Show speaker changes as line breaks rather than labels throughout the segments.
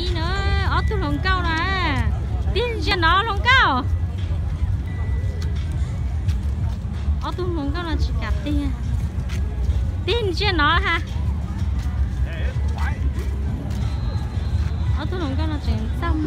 hi nữa. Ở tu lồng cao nè tin cho nó lồng cao. Ở tu lồng cao là chỉ cả tiền tin cho nó ha. Ở tu lồng cao là chuyện xong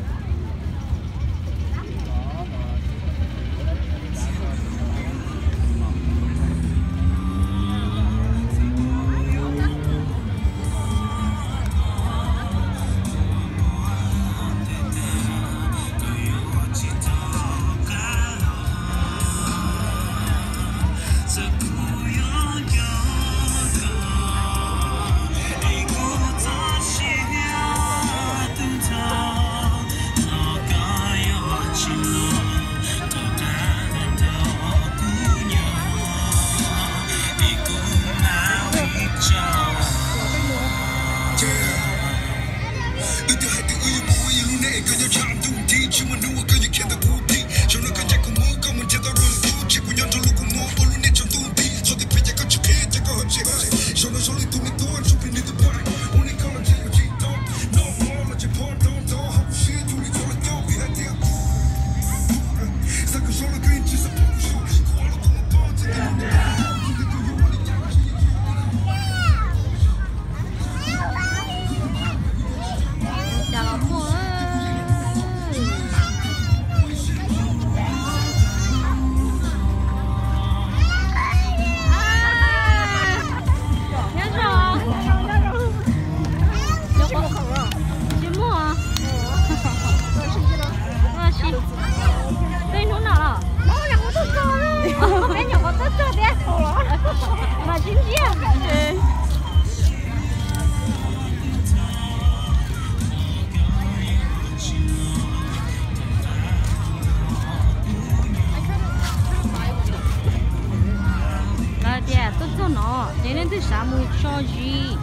nên tôi xả mù cho gì.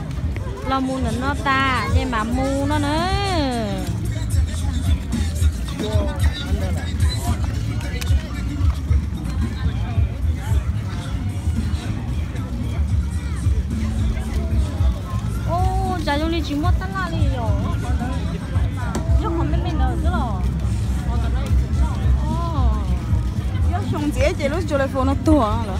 Là mù nó ta, để mà mù nó nữa. ô chả dùng đi chỉ mua tắt la đi rồi chứ không biết mình đâu chứ rồi ô
要熊姐姐，都觉得放那多了。